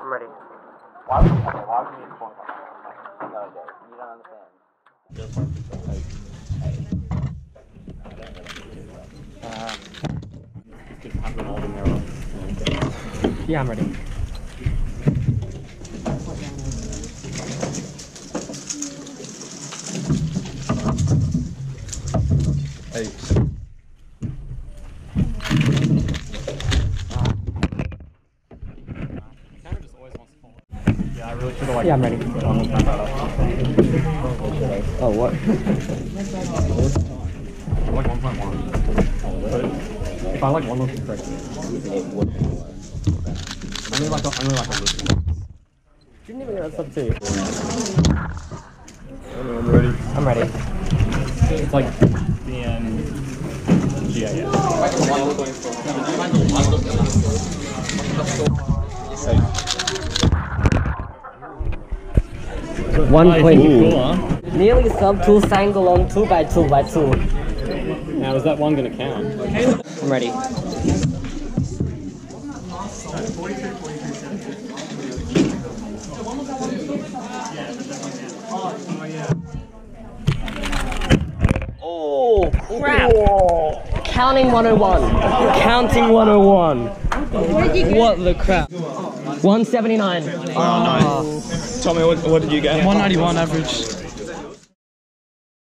I'm ready. Why would, why would you need call? No, you don't understand. Yeah, I'm ready. Yeah, I'm ready. Oh, what? like 1.1. But if I like one look correctly. Only like a, only like a look. Didn't even get that sub two. I'm ready. I'm ready. It's like the um, GAS. One Cool, point. huh? Nearly sub two single on two by two by two. Now is that one gonna count? I'm ready. Oh, crap! Counting 101. Counting 101. What the crap? 179. oh Tommy, what, what did you get? 191 average.